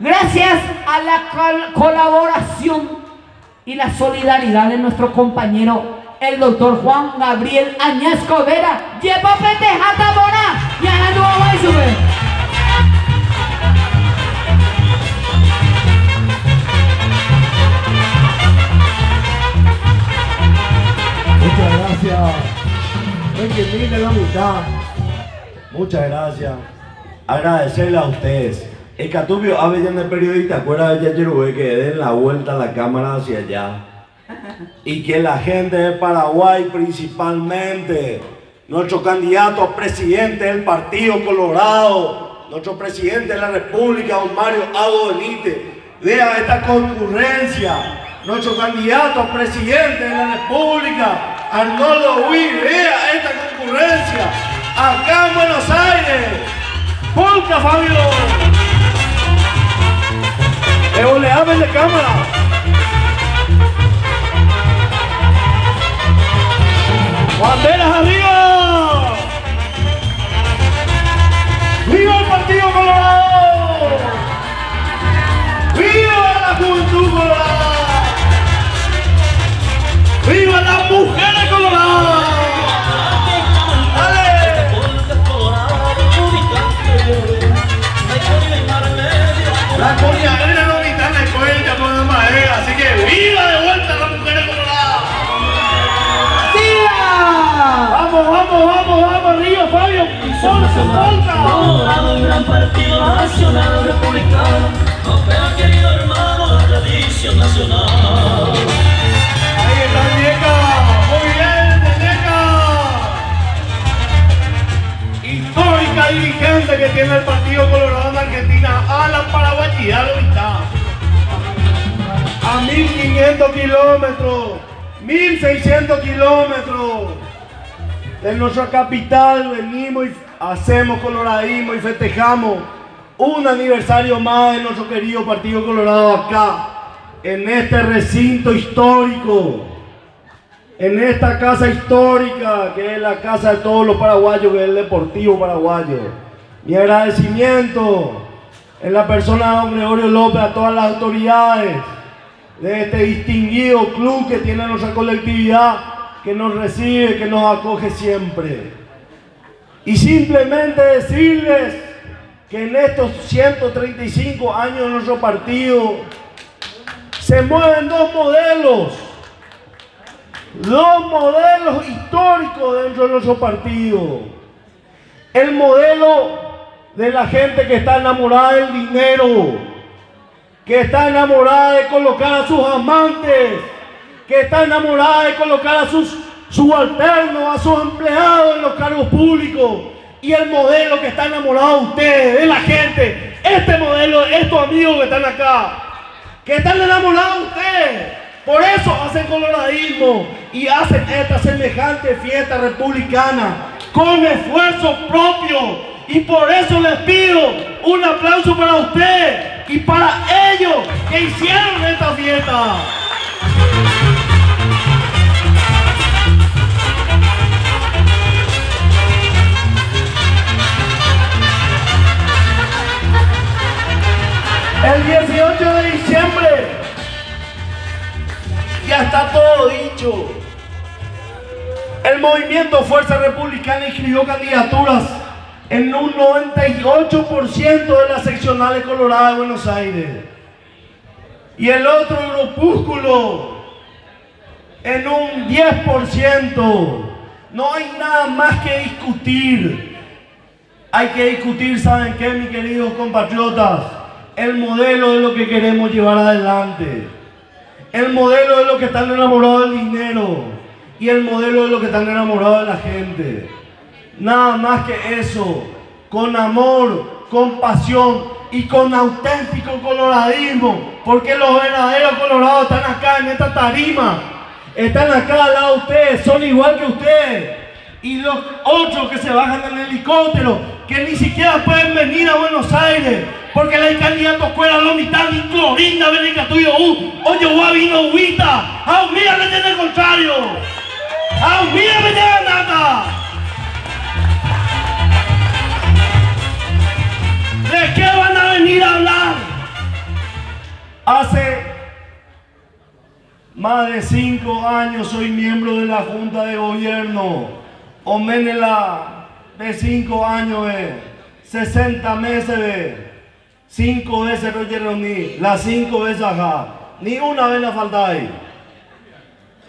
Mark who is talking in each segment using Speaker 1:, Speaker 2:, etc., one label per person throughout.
Speaker 1: Gracias a la col- colaboración y la solidaridad de nuestro compañero, el doctor Juan Gabriel Añasco Vera, lleva petejata bona, y a subir.
Speaker 2: Muchas gracias. La mitad. Muchas gracias. Agradecerle a ustedes. El Catubio a veces el periodista, acuerda de Yerubé que den la vuelta a la cámara hacia allá. Y que la gente de Paraguay principalmente, nuestro candidato a presidente del Partido Colorado, nuestro presidente de la República, don Mario Ago Benítez, vea esta concurrencia. Nuestro candidato a presidente de la República, Arnoldo Huir, vea esta concurrencia. Acá en Buenos Aires. ¡Pulca, Fabio! ¡Pero le abren de cámara! ¡Banderas! Partido
Speaker 3: nacional republicano, pero querido hermano, la tradición nacional.
Speaker 2: Ahí está Muñeca, muy bien, Muñeca. Histórica dirigente que tiene el Partido Colorado en Argentina, Alan Paraguay, ya lo está. A 1500 kilómetros, 1600 kilómetros de nuestra capital venimos y hacemos coloradismo y festejamos un aniversario más de nuestro querido Partido Colorado acá, en este recinto histórico, en esta casa histórica que es la casa de todos los paraguayos, que es el Deportivo Paraguayo. Mi agradecimiento en la persona de don Gregorio López a todas las autoridades de este distinguido club que tiene nuestra colectividad, que nos recibe, que nos acoge siempre. Y simplemente decirles que en estos 135 años de nuestro partido se mueven dos modelos, dos modelos históricos dentro de nuestro partido. El modelo de la gente que está enamorada del dinero, que está enamorada de colocar a sus amantes, que está enamorada de colocar a sus subalternos, a sus empleados en los cargos públicos. Y el modelo que está enamorado de ustedes, de la gente, este modelo, estos amigos que están acá, que están enamorados de ustedes. Por eso hacen coloradismo y hacen esta semejante fiesta republicana con esfuerzo propio. Y por eso les pido un aplauso para usted y para ellos que hicieron esta fiesta. El 18 de diciembre ya está todo dicho. El movimiento Fuerza Republicana inscribió candidaturas en un 98% de las seccionales coloradas de Buenos Aires. Y el otro grupúsculo en un 10%. No hay nada más que discutir. Hay que discutir, ¿saben qué, mis queridos compatriotas? El modelo de lo que queremos llevar adelante. El modelo de lo que están enamorados del dinero. Y el modelo de lo que están enamorados de la gente. Nada más que eso. Con amor, con pasión y con auténtico coloradismo. Porque los verdaderos colorados están acá en esta tarima. Están acá al lado de ustedes. Son igual que ustedes. Y los otros que se bajan del helicóptero, que ni siquiera pueden venir a Buenos Aires, porque la alcaldía Toscuela lo mitad ni clorinda venica tuyo u uh, oye gua vino huita a ah, un mira me tiene contrario a un mira me tiene nada ¿De qué van a venir a hablar? Hace más de cinco años soy miembro de la Junta de Gobierno. O menos de cinco años, eh. 60 meses, eh cinco veces no reuní, las cinco veces acá. Ni una vez la falta ahí.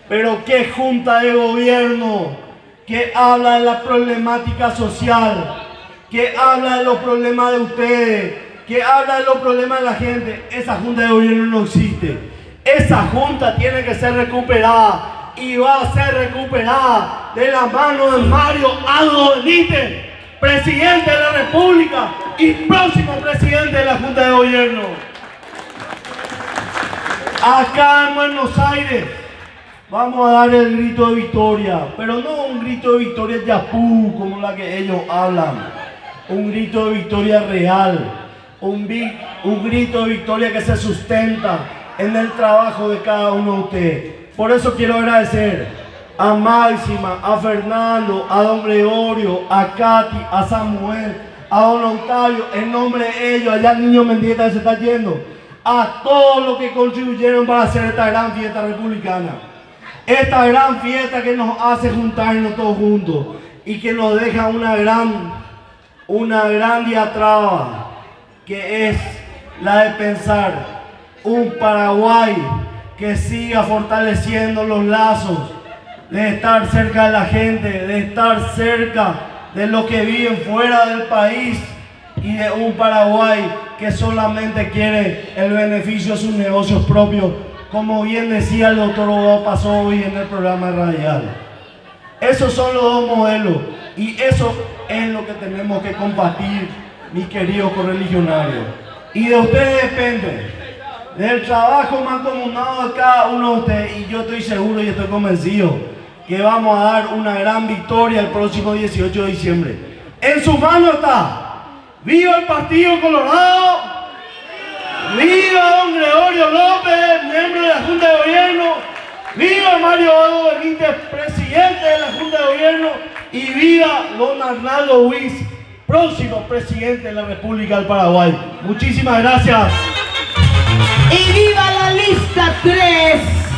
Speaker 2: Pero qué Junta de Gobierno que habla de la problemática social, que habla de los problemas de ustedes, que habla de los problemas de la gente. Esa Junta de Gobierno no existe. Esa junta tiene que ser recuperada y va a ser recuperada de la mano de Mario Aldo Benítez, presidente de la República y próximo presidente de la Junta de Gobierno. Acá en Buenos Aires vamos a dar el grito de victoria, pero no un grito de victoria yapú como la que ellos hablan, un grito de victoria real, un, un grito de victoria que se sustenta en el trabajo de cada uno de ustedes. Por eso quiero agradecer a Máxima, a Fernando, a don Gregorio, a Katy, a Samuel, a don Octavio, en nombre de ellos, allá el niño Mendieta se está yendo, a todos los que contribuyeron para hacer esta gran fiesta republicana. Esta gran fiesta que nos hace juntarnos todos juntos y que nos deja una gran, una gran diatraba, que es la de pensar un Paraguay que siga fortaleciendo los lazos, de estar cerca de la gente, de estar cerca de los que viven fuera del país y de un Paraguay que solamente quiere el beneficio de sus negocios propios, como bien decía el doctor Hugo pasó hoy en el programa radial. Esos son los dos modelos y eso es lo que tenemos que compartir, mis queridos correligionarios. Y de ustedes depende del trabajo mancomunado de cada uno de ustedes. Y yo estoy seguro y estoy convencido que vamos a dar una gran victoria el próximo 18 de diciembre. En su mano está. ¡Viva el Partido Colorado! ¡Viva don Gregorio López, miembro de la Junta de Gobierno! ¡Viva Mario Aldo Benítez, presidente de la Junta de Gobierno! Y viva don Arnaldo Huiz, próximo presidente de la República del Paraguay. Muchísimas gracias.
Speaker 1: Y viva la lista 3.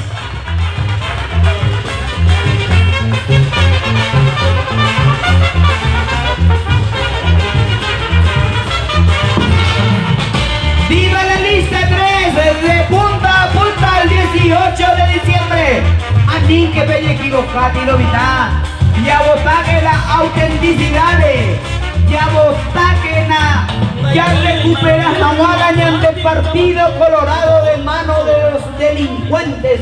Speaker 1: Que me equivocado y lo vida. Y a que la autenticidad. Ya votar que na ya recuperas la guadaña del Partido Colorado de mano de los delincuentes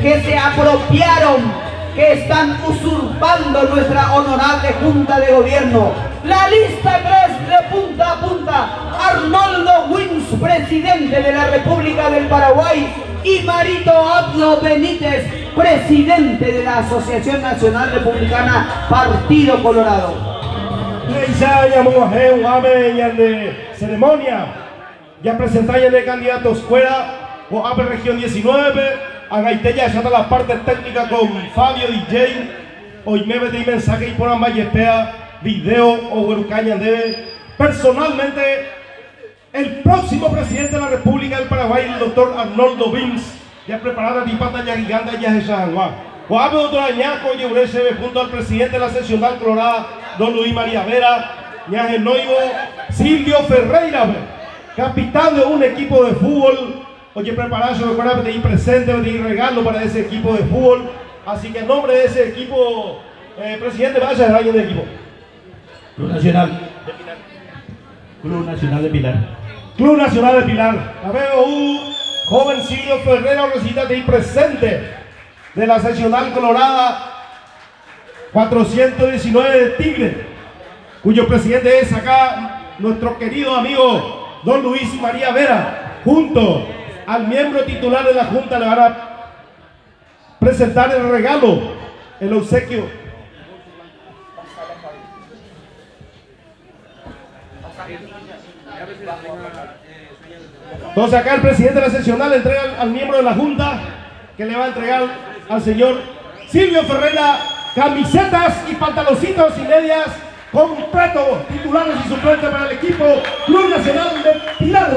Speaker 1: que se apropiaron, que están usurpando nuestra honorable Junta de Gobierno. La lista 3 de punta a punta, Arnoldo Wins, presidente de la República del Paraguay, y Marito Abdo Benítez, presidente de la Asociación Nacional Republicana Partido Colorado.
Speaker 4: Ceremonia. Ya presentáis de candidatos fuera, o APE Región 19, a Gaitella ya está la parte técnica con Fabio DJ, hoy me metí mensaje y por Ambayepea, video o Huerucaña de personalmente el próximo presidente de la República del Paraguay, el doctor Arnoldo Vins, ya preparada mi pantalla gigante ya es Guapo doctor Añaco y junto al presidente de la seccional colorada, don Luis María Vera, Ñaje Noivo, Silvio Ferreira, capitán de un equipo de fútbol. Oye, prepararse, recuerda ir presente, ir regalo para ese equipo de fútbol. Así que en nombre de ese equipo, eh, presidente, vaya el año de equipo.
Speaker 5: Club Nacional de Pilar. Club Nacional de Pilar.
Speaker 4: Club Nacional de Pilar. La veo un joven Silvio Ferreira, recita de ir presente de la seccional colorada 419 de Tigre, cuyo presidente es acá nuestro querido amigo don Luis María Vera, junto al miembro titular de la Junta le van a presentar el regalo, el obsequio. Entonces acá el presidente de la seccional entrega al miembro de la Junta que le va a entregar al señor Silvio Ferreira camisetas y pantaloncitos y medias completo, titulares y suplentes para el equipo Club Nacional de Pilar.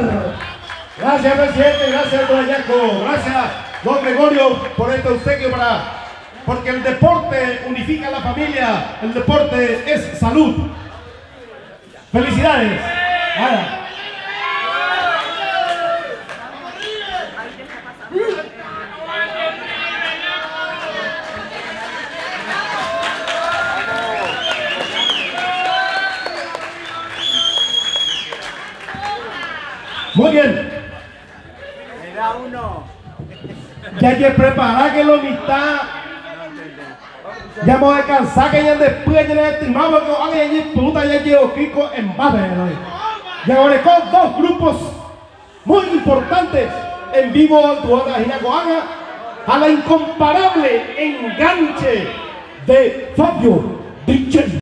Speaker 4: Gracias, presidente. Gracias, Yaco. Gracias. don Gregorio, por este obsequio para. Porque el deporte unifica a la familia, el deporte es salud. Felicidades. Muy bien. Ya hay que preparar que lo mitad. Ya vamos a descansar que ya después ya le estimamos que haga allí puta ya llevo Kiko en base. Ya con dos grupos muy importantes en vivo tu otra Coaga a la incomparable enganche de Fabio DJ.